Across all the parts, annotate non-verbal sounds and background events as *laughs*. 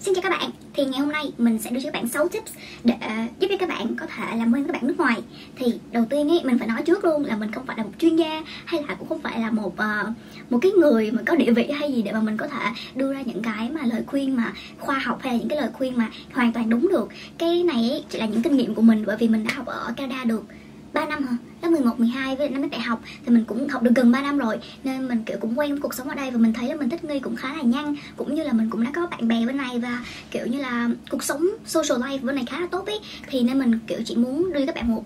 Xin chào các bạn, thì ngày hôm nay mình sẽ đưa cho các bạn 6 tips để à, giúp cho các bạn có thể làm quen với các bạn nước ngoài. Thì đầu tiên ấy, mình phải nói trước luôn là mình không phải là một chuyên gia hay là cũng không phải là một uh, một cái người mà có địa vị hay gì để mà mình có thể đưa ra những cái mà lời khuyên mà khoa học hay là những cái lời khuyên mà hoàn toàn đúng được. Cái này ấy, chỉ là những kinh nghiệm của mình bởi vì mình đã học ở Canada được. 3 năm hả? Lớp 11, 12 với năm đại học thì mình cũng học được gần 3 năm rồi. Nên mình kiểu cũng quen với cuộc sống ở đây và mình thấy là mình thích nghi cũng khá là nhanh. Cũng như là mình cũng đã có bạn bè bên này và kiểu như là cuộc sống social life bên này khá là tốt ấy. Thì nên mình kiểu chỉ muốn đưa các bạn một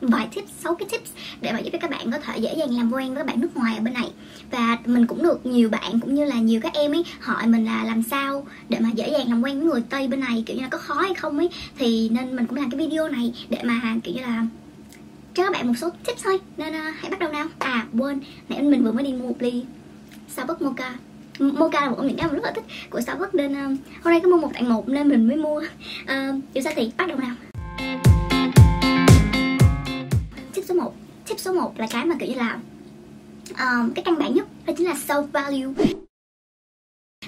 vài tips, 6 cái tips để mà giúp cho các bạn có thể dễ dàng làm quen với các bạn nước ngoài ở bên này. Và mình cũng được nhiều bạn cũng như là nhiều các em ấy hỏi mình là làm sao để mà dễ dàng làm quen với người Tây bên này kiểu như là có khó hay không ấy. Thì nên mình cũng làm cái video này để mà kiểu như là cho các bạn một số tips thôi. Nên uh, hãy bắt đầu nào. À quên. Nãy mình vừa mới đi mua một ly Starbucks Mocha. Mocha là một trong những cái mình rất là thích của Starbucks nên uh, hôm nay có mua một tặng một nên mình mới mua. Uh, dù sao thì bắt đầu nào. Tip số 1 tip số 1 là cái mà kiểu như là uh, cái căn bản nhất đó chính là self value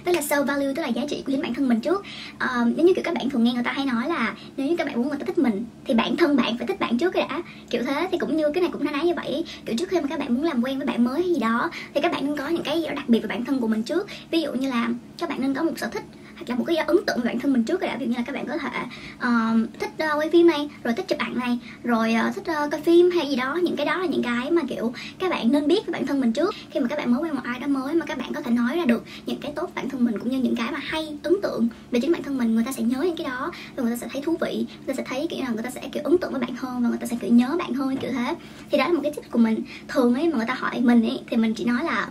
tức là self value tức là giá trị của chính bản thân mình trước. Ờ, um, nếu như kiểu các bạn thường nghe người ta hay nói là nếu như các bạn muốn người ta thích mình thì bản thân bạn phải thích bạn trước cái đã. Kiểu thế thì cũng như cái này cũng nói như vậy. Kiểu trước khi mà các bạn muốn làm quen với bạn mới hay gì đó thì các bạn nên có những cái đặc biệt về bản thân của mình trước. Ví dụ như là các bạn nên có một sở thích hoặc là một cái ấn tượng về bản thân mình trước đã ví dụ như là các bạn có thể uh, thích uh, quay phim này rồi thích chụp ảnh này rồi uh, thích uh, coi phim hay gì đó những cái đó là những cái mà kiểu các bạn nên biết về bản thân mình trước. Khi mà các bạn mới quen một ai đó mới mà các bạn có thể nói ra được những cái tốt bản thân mình cũng như những cái mà hay ấn tượng về chính bản thân mình người ta sẽ nhớ những cái đó và người ta sẽ thấy thú vị người ta sẽ thấy kiểu là người ta sẽ kiểu ấn tượng với bạn hơn và người ta sẽ kiểu nhớ bạn hơn kiểu thế. Thì đó là một cái tip của mình. Thường ấy mà người ta hỏi mình ấy thì mình chỉ nói là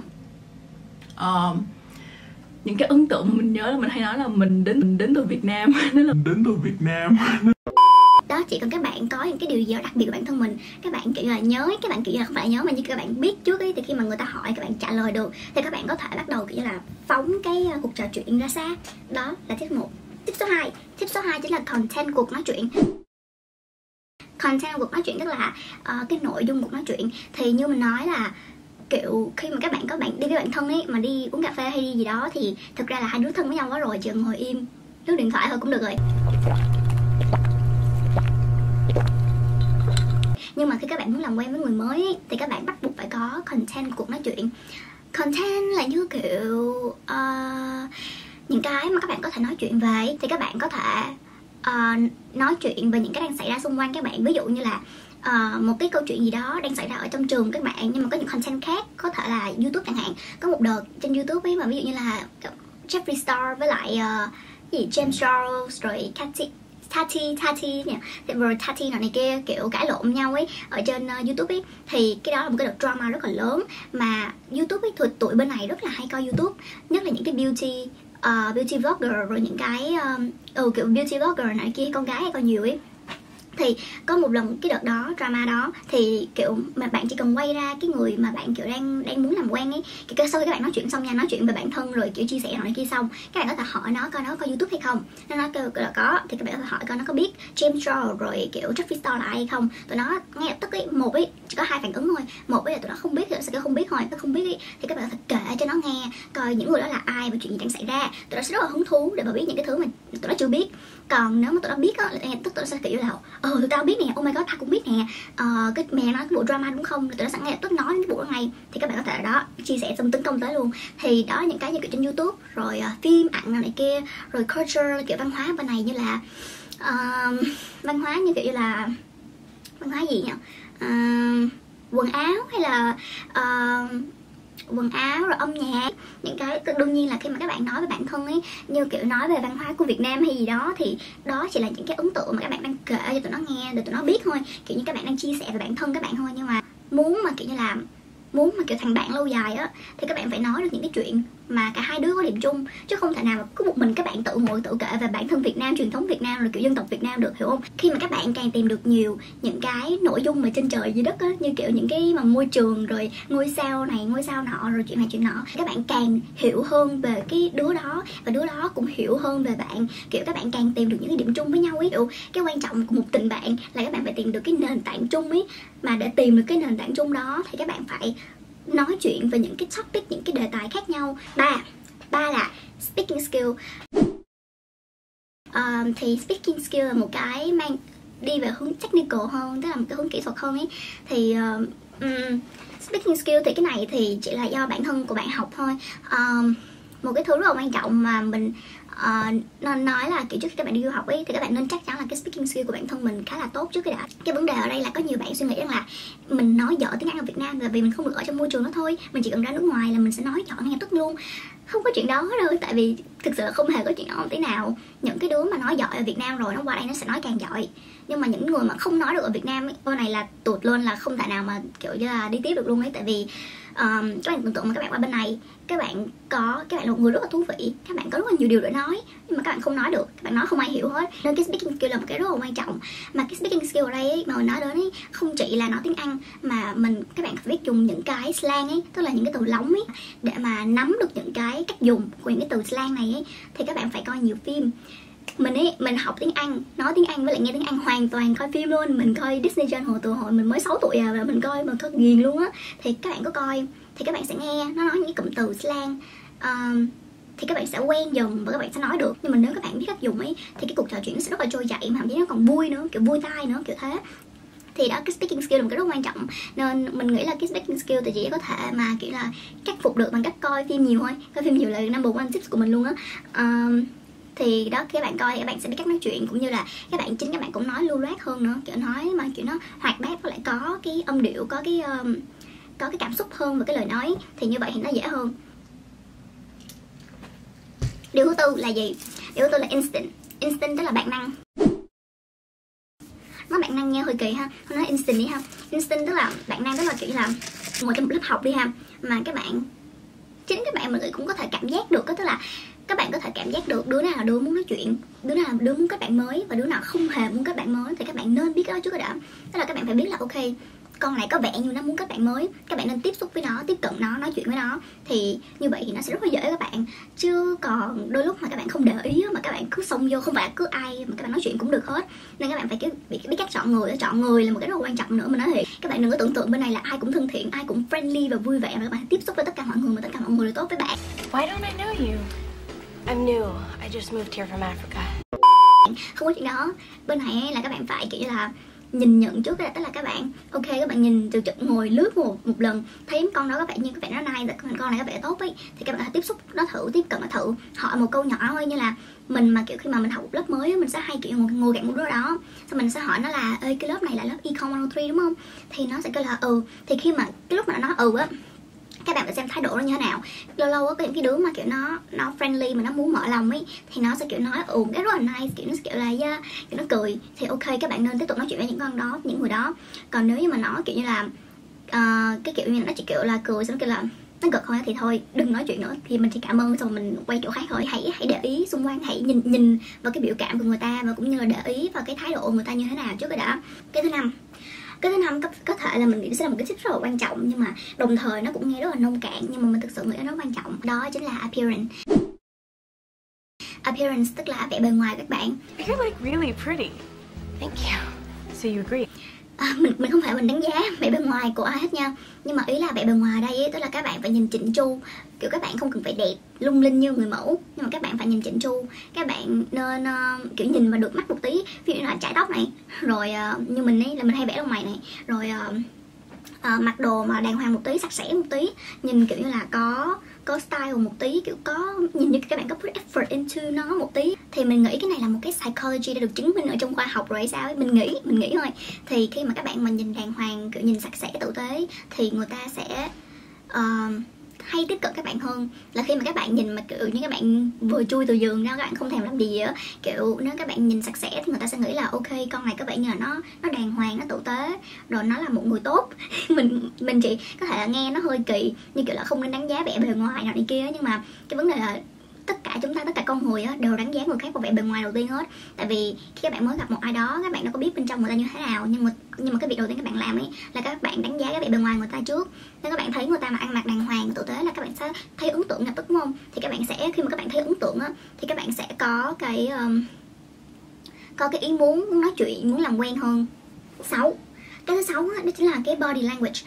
um, những cái ấn tượng mà mình nhớ là mình hay nói là mình đến mình đến từ Việt Nam. *laughs* Nên là đến từ Việt Nam. Đó chỉ cần các bạn có những cái điều gì đó đặc biệt của bản thân mình các bạn kiểu là nhớ các bạn kiểu là không phải nhớ mà như các bạn biết trước ấy thì khi mà người ta hỏi các bạn trả lời được thì các bạn có thể bắt đầu kiểu là phóng cái uh, cuộc trò chuyện ra xa. Đó là tip một. Tip số 2 tip số 2 chính là content cuộc nói chuyện. Content cuộc nói chuyện tức là uh, cái nội dung cuộc nói chuyện. Thì như mình nói là kiểu khi mà các bạn có bạn đi với bạn thân ấy mà đi uống cà phê hay đi gì đó thì thực ra là hai đứa thân với nhau quá rồi chừng ngồi im. Lướt điện thoại thôi cũng được rồi. Nhưng mà khi các bạn muốn làm quen với người mới ấy, thì các bạn bắt buộc phải có content cuộc nói chuyện. Content là như kiểu uh, những cái mà các bạn có thể nói chuyện về thì các bạn có thể uh, nói chuyện về những cái đang xảy ra xung quanh các bạn. Ví dụ như là uh, một cái câu chuyện gì đó đang xảy ra ở trong trường các bạn nhưng mà có những content khác có thể là youtube chẳng hạn. Có một đợt trên youtube ấy mà ví dụ như là Jeffree Star với lại uh, gì James Charles rồi Katy Tati Tati nè rồi Tati nọ này kia kiểu cãi lộn nhau ấy ở trên uh, YouTube ấy. Thì cái đó là một cái đợt drama rất là lớn mà YouTube ấy thuộc tụi bên này rất là hay coi YouTube nhất là những cái beauty uh, beauty vlogger rồi những cái um, ừ, kiểu beauty vlogger này kia con gái hay coi nhiều ấy thì có một lần cái đợt đó drama đó thì kiểu mà bạn chỉ cần quay ra cái người mà bạn kiểu đang đang muốn làm quen ấy cái sau khi các bạn nói chuyện xong nha nói chuyện về bản thân rồi kiểu chia sẻ này kia xong các bạn có thể hỏi nó coi nó có youtube hay không. Nó nói kêu là có thì các bạn có thể hỏi coi nó có biết James Shaw rồi kiểu Jeffree Star là ai hay không. Tụi nó ngay lập tức ấy một ấy chỉ có hai phản ứng thôi. Một ấy là tụi nó không biết thì sẽ không biết thôi nó không biết ấy, thì các bạn có thể kể cho nó nghe coi những người đó là ai và chuyện gì đang xảy ra. Tụi nó sẽ rất là hứng thú để mà biết những cái thứ mà tụi nó chưa biết. Còn nếu mà tụi nó biết á là ngay lập tức tụi nó sẽ kiểu là ờ Ừ, tụi tao biết nè. Oh my god tao cũng biết nè. Ờ, cái mẹ nói cái bộ drama đúng không? Tụi nó sẵn ngay tức nói cái bộ đó ngay. Thì các bạn có thể ở đó chia sẻ xong tấn công tới luôn. Thì đó những cái như kiểu trên youtube rồi uh, phim ảnh này kia rồi culture kiểu văn hóa bên này như là uh, văn hóa như kiểu như là văn hóa gì nhỉ? Uh, quần áo hay là uh, quần áo rồi âm nhạc. Những cái đương nhiên là khi mà các bạn nói về bản thân ấy, như kiểu nói về văn hóa của Việt Nam hay gì đó, thì đó chỉ là những cái ấn tượng mà các bạn đang kể cho tụi nó nghe, để tụi nó biết thôi. Kiểu như các bạn đang chia sẻ về bản thân các bạn thôi, nhưng mà muốn mà kiểu như là muốn mà kiểu thành bạn lâu dài á, thì các bạn phải nói được những cái chuyện mà cả hai đứa có điểm chung, chứ không thể nào mà cứ một mình các bạn tự ngồi tự kể về bản thân Việt Nam, truyền thống Việt Nam, rồi kiểu dân tộc Việt Nam được, hiểu không? Khi mà các bạn càng tìm được nhiều những cái nội dung mà trên trời, dưới đất á, như kiểu những cái mà môi trường, rồi ngôi sao này, ngôi sao nọ, rồi chuyện này chuyện nọ các bạn càng hiểu hơn về cái đứa đó, và đứa đó cũng hiểu hơn về bạn. Kiểu các bạn càng tìm được những cái điểm chung với nhau ấy. Kiểu cái quan trọng của một tình bạn là các bạn phải tìm được cái nền tảng chung ấy. Mà để tìm được cái nền tảng chung đó, thì các bạn phải nói chuyện về những cái topic những cái đề tài khác nhau. Ba ba là speaking skill. Um, thì speaking skill là một cái mang đi về hướng technical hơn tức là một cái hướng kỹ thuật hơn ấy. Thì um, speaking skill thì cái này thì chỉ là do bản thân của bạn học thôi. Um, một cái thứ rất là quan trọng mà mình uh, nên nói là kiểu trước khi các bạn đi du học ấy thì các bạn nên chắc chắn là cái speaking skill của bản thân mình khá là tốt trước cái đã. Cái vấn đề ở đây là có nhiều bạn suy nghĩ rằng là mình nói giỏi tiếng Anh ở Việt Nam là vì mình không được ở trong môi trường đó thôi mình chỉ cần ra nước ngoài là mình sẽ nói giỏi ngay tức luôn. Không có chuyện đó đâu tại vì thực sự là không hề có chuyện đó một tí nào. Những cái đứa mà nói giỏi ở Việt Nam rồi nó qua đây nó sẽ nói càng giỏi. Nhưng mà những người mà không nói được ở Việt Nam ấy, câu này là tụt luôn là không thể nào mà kiểu như là đi tiếp được luôn ấy. Tại vì um, các bạn tưởng tượng mà các bạn qua bên này các bạn có các bạn là một người rất là thú vị các bạn có rất là nhiều điều để nói nhưng mà các bạn không nói được các bạn nói không ai hiểu hết. Nên cái speaking skill là một cái rất là quan trọng. Mà cái speaking skill ở đây ấy, mà mình nói đến ấy, không chỉ là nói tiếng Anh mà mình các bạn phải biết dùng những cái slang ấy tức là những cái từ lóng ấy để mà nắm được những cái cách dùng của những cái từ slang này ấy thì các bạn phải coi nhiều phim mình ấy mình học tiếng Anh nói tiếng Anh với lại nghe tiếng Anh hoàn toàn coi phim luôn. Mình coi Disney Channel hồi từ hồi mình mới 6 tuổi à và mình coi mình thôi ghiền luôn á. Thì các bạn có coi thì các bạn sẽ nghe nó nói những cái cụm từ slang. Um, thì các bạn sẽ quen dần và các bạn sẽ nói được. Nhưng mà nếu các bạn biết cách dùng ấy thì cái cuộc trò chuyện nó sẽ rất là trôi chảy mà thậm chí nó còn vui nữa kiểu vui tai nữa kiểu thế. Thì đó cái speaking skill là một cái rất quan trọng. Nên mình nghĩ là cái speaking skill thì chỉ có thể mà kiểu là khắc phục được bằng cách coi phim nhiều thôi. Coi phim nhiều là number one tips của mình luôn á. Um, thì đó các bạn coi thì các bạn sẽ biết cách nói chuyện cũng như là các bạn chính các bạn cũng nói lưu loát hơn nữa. Kiểu nói mà kiểu nó hoạt bát với lại có cái âm điệu có cái um, có cái cảm xúc hơn và cái lời nói. Thì như vậy thì nó dễ hơn. Điều thứ tư là gì? Điều thứ tư là instinct. Instinct tức là bản năng. Nói bản năng nghe hơi kỳ ha. Không nói instinct đi ha. Instinct tức là bản năng tức là kiểu là ngồi trong một lớp học đi ha. Mà các bạn chính các bạn mọi người cũng có thể cảm giác được đó, tức là các bạn có thể cảm giác được đứa nào là đứa muốn nói chuyện đứa nào là đứa muốn kết bạn mới và đứa nào không hề muốn kết bạn mới thì các bạn nên biết cái đó trước đã. Tức là các bạn phải biết là ok con này có vẻ như nó muốn kết bạn mới các bạn nên tiếp xúc với nó tiếp cận nó nói chuyện với nó thì như vậy thì nó sẽ rất là dễ các bạn. Chứ còn đôi lúc mà các bạn không để ý mà các bạn cứ xông vô không phải cứ ai mà các bạn nói chuyện cũng được hết. Nên các bạn phải biết, biết cách chọn người chọn người là một cái rất là quan trọng nữa mà nói thì các bạn đừng có tưởng tượng bên này là ai cũng thân thiện ai cũng friendly và vui vẻ và các bạn tiếp xúc với tất cả mọi người mà tất cả mọi người đều tốt với bạn. Why don't I know you? I'm new. I just moved here from Africa. không có chuyện đó bên này là các bạn phải kiểu như là nhìn nhận trước tức là các bạn ok các bạn nhìn từ trực ngồi lướt một một lần thấy con đó các bạn như các bạn nó nice con này các bạn tốt ấy thì các bạn tiếp xúc nó thử tiếp cận nó thử hỏi một câu nhỏ thôi như là mình mà kiểu khi mà mình học lớp mới mình sẽ hay kiểu ngồi, ngồi cạnh một đứa đó xong mình sẽ hỏi nó là ơi cái lớp này là lớp e 103 đúng không thì nó sẽ kêu là ừ thì khi mà cái lúc mà nó nói ừ á các bạn phải xem thái độ nó như thế nào. Lâu lâu có những cái đứa mà kiểu nó nó friendly mà nó muốn mở lòng ấy thì nó sẽ kiểu nói ừ cái rất là nice. Kiểu nó sẽ kiểu là yeah, kiểu nó cười. Thì ok các bạn nên tiếp tục nói chuyện với những con đó những người đó. Còn nếu như mà nó kiểu như là uh, cái kiểu như nó chỉ kiểu là cười xong kiểu là nó gật thôi thì thôi đừng nói chuyện nữa. Thì mình chỉ cảm ơn xong mình quay chỗ khác thôi. Hãy hãy để ý xung quanh hãy nhìn nhìn vào cái biểu cảm của người ta và cũng như là để ý vào cái thái độ của người ta như thế nào trước cái đã. Cái thứ năm cái thứ năm có, có thể là mình nghĩ sẽ là một cái tip rất là quan trọng nhưng mà đồng thời nó cũng nghe rất là nông cạn nhưng mà mình thực sự nghĩ nó quan trọng đó chính là appearance appearance tức là vẻ bề ngoài các bạn You're like really pretty. Thank you. So you agree? À, mình mình không phải mình đánh giá vẻ bề ngoài của ai hết nha. Nhưng mà ý là vẻ bề ngoài đây ấy, tức là các bạn phải nhìn chỉnh chu. Kiểu các bạn không cần phải đẹp lung linh như người mẫu nhưng mà các bạn phải nhìn chỉnh chu. Các bạn nên uh, kiểu nhìn mà được mắt một tí. Ví dụ như là chải tóc này. Rồi uh, như mình ấy là mình hay vẽ lông mày này. Rồi uh, uh, mặc đồ mà đàng hoàng một tí sạch sẽ một tí. Nhìn kiểu như là có có style một tí kiểu có nhìn như các bạn có put effort into nó một tí. Thì mình nghĩ cái này là một cái psychology đã được chứng minh ở trong khoa học rồi sao ấy. Mình nghĩ mình nghĩ thôi. Thì khi mà các bạn mà nhìn đàng hoàng kiểu nhìn sạch sẽ tử tế thì người ta sẽ uh, hay tiếp cận các bạn hơn. Là khi mà các bạn nhìn mà, kiểu, như các bạn vừa chui từ giường ra, các bạn không thèm làm gì á, kiểu, nếu các bạn nhìn sạch sẽ thì người ta sẽ nghĩ là, ok, con này có vẻ như là nó nó đàng hoàng, nó tử tế, rồi nó là một người tốt. *laughs* Mình mình chỉ có thể là nghe nó hơi kỳ, như kiểu là không nên đánh giá vẻ bề ngoài nào này kia nhưng mà cái vấn đề là tất cả chúng ta tất cả con người á, đều đánh giá người khác qua vẻ bề ngoài đầu tiên hết. Tại vì khi các bạn mới gặp một ai đó các bạn đâu có biết bên trong người ta như thế nào. Nhưng mà nhưng mà cái việc đầu tiên các bạn làm ấy là các bạn đánh giá cái vẻ bề ngoài người ta trước. Nếu các bạn thấy người ta mà ăn mặc đàng hoàng tử tế là các bạn sẽ thấy ấn tượng ngập tức đúng không? Thì các bạn sẽ khi mà các bạn thấy ấn tượng á thì các bạn sẽ có cái um, có cái ý muốn muốn nói chuyện muốn làm quen hơn. Sáu cái thứ sáu á, đó chính là cái body language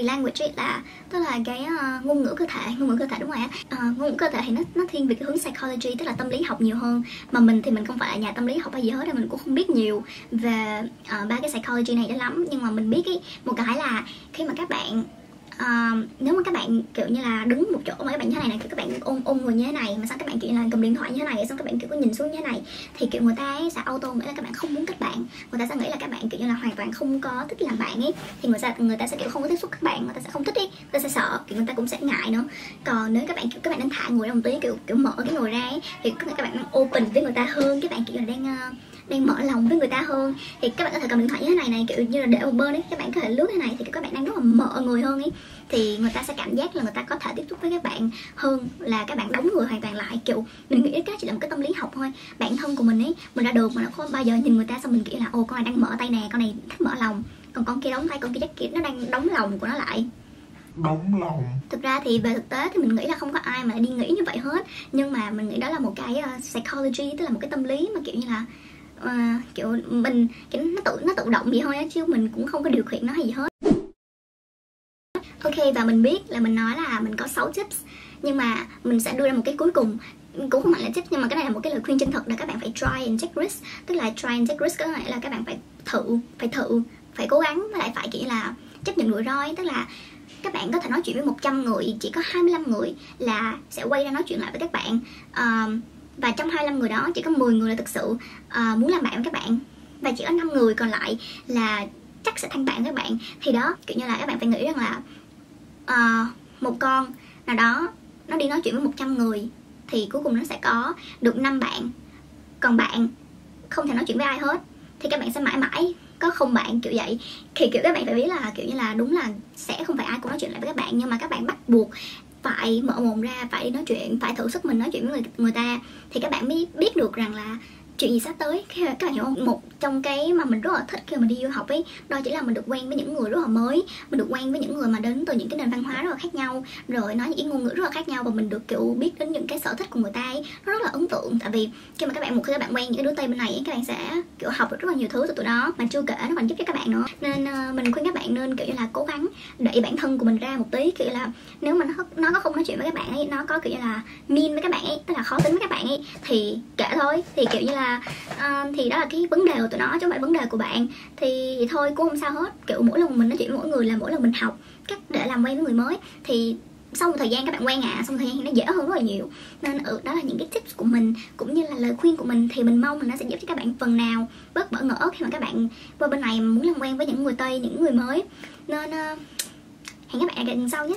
body language ấy là tức là cái uh, ngôn ngữ cơ thể ngôn ngữ cơ thể đúng rồi á. Uh, ngôn ngữ cơ thể thì nó nó thiên về cái hướng psychology tức là tâm lý học nhiều hơn. Mà mình thì mình không phải là nhà tâm lý học hay gì hết nên mình cũng không biết nhiều về uh, ba cái psychology này cho lắm. Nhưng mà mình biết ý một cái là khi mà các bạn uh, nếu mà các bạn kiểu như là đứng một chỗ mà các bạn như thế này này kiểu các bạn ôm ôm người như thế này mà sao các bạn kiểu như là cầm điện thoại như thế này xong các bạn kiểu có nhìn xuống như thế này thì kiểu người ta ấy sẽ auto nghĩ là các bạn không muốn kết bạn. Người ta sẽ nghĩ là các bạn kiểu như là hoàn toàn không có thích làm bạn ấy. Thì người ta người ta sẽ kiểu không có tiếp xúc các bạn người ta sẽ không thích ấy. Người ta sẽ sợ kiểu người ta cũng sẽ ngại nữa. Còn nếu các bạn kiểu các bạn đang thả người ra một tí kiểu kiểu mở cái người ra ấy, thì các bạn đang open với người ta hơn các bạn kiểu là đang uh, đang mở lòng với người ta hơn. Thì các bạn có thể cầm điện thoại như thế này này kiểu như là để một bên ấy các bạn có thể lướt thế này thì các bạn đang rất là mở người hơn ấy. Thì người ta sẽ cảm giác là người ta có thể tiếp xúc với các bạn hơn là các bạn đóng người hoàn toàn lại. Kiểu mình nghĩ cái chỉ là một cái tâm lý học thôi. Bản thân của mình ấy mình ra được mà nó không bao giờ nhìn người ta xong mình nghĩ là ô con này đang mở tay nè con này thích mở lòng. Còn con kia đóng tay con kia chắc kia nó đang đóng lòng của nó lại. Đóng lòng. Thực ra thì về thực tế thì mình nghĩ là không có ai mà đi nghĩ như vậy hết. Nhưng mà mình nghĩ đó là một cái uh, psychology tức là một cái tâm lý mà kiểu như là à, kiểu mình kiểu nó tự nó tự động vậy thôi á chứ mình cũng không có điều khiển nó hay gì hết. Ok và mình biết là mình nói là mình có 6 tips nhưng mà mình sẽ đưa ra một cái cuối cùng. Cũng không phải là tips nhưng mà cái này là một cái lời khuyên chân thật là các bạn phải try and take risk. Tức là try and take risk có nghĩa là các bạn phải thử phải thử phải cố gắng và lại phải kiểu là chấp nhận rủi ro tức là các bạn có thể nói chuyện với 100 người chỉ có 25 người là sẽ quay ra nói chuyện lại với các bạn. Uh, và trong 25 người đó chỉ có 10 người là thực sự uh, muốn làm bạn với các bạn. Và chỉ có 5 người còn lại là chắc sẽ thành bạn với bạn. Thì đó kiểu như là các bạn phải nghĩ rằng là uh, một con nào đó nó đi nói chuyện với 100 người thì cuối cùng nó sẽ có được 5 bạn. Còn bạn không thể nói chuyện với ai hết thì các bạn sẽ mãi mãi có không bạn kiểu vậy. Thì kiểu các bạn phải biết là kiểu như là đúng là sẽ không phải ai cũng nói chuyện lại với các bạn nhưng mà các bạn bắt buộc phải mở mồm ra, phải nói chuyện, phải thử sức mình nói chuyện với người người ta. Thì các bạn mới biết được rằng là chuyện gì sắp tới. Các bạn hiểu không? Một trong cái mà mình rất là thích khi mà đi du học ấy đó chỉ là mình được quen với những người rất là mới. Mình được quen với những người mà đến từ những cái nền văn hóa rất là khác nhau. Rồi nói những cái ngôn ngữ rất là khác nhau và mình được kiểu biết đến những cái sở thích của người ta ấy. Nó rất là ấn tượng. Tại vì khi mà các bạn một khi các bạn quen những cái đứa tây bên này ấy, các bạn sẽ kiểu học được rất là nhiều thứ từ tụi đó. Mà chưa kể nó còn giúp cho các bạn nữa. Nên uh, mình khuyên các bạn nên kiểu như là cố gắng đẩy bản thân của mình ra một tí. Kiểu là nếu mà nó nó có không nói chuyện với các bạn ấy nó có kiểu như là mean với các bạn ấy tức là khó tính với các bạn ấy thì kể thôi. Thì kiểu như là uh, thì đó là cái vấn đề của tụi nó chứ không phải vấn đề của bạn. Thì thôi cũng không sao hết. Kiểu mỗi lần mình nói chuyện với mỗi người là mỗi lần mình học cách để làm quen với người mới. Thì sau một thời gian các bạn quen à sau một thời gian thì nó dễ hơn rất là nhiều. Nên ừ, đó là những cái tips của mình cũng như là lời khuyên của mình. Thì mình mong là nó sẽ giúp cho các bạn phần nào bớt bỡ ngỡ khi mà các bạn qua bên này muốn làm quen với những người tây những người mới. Nên uh, hẹn các bạn ở lần sau nhé.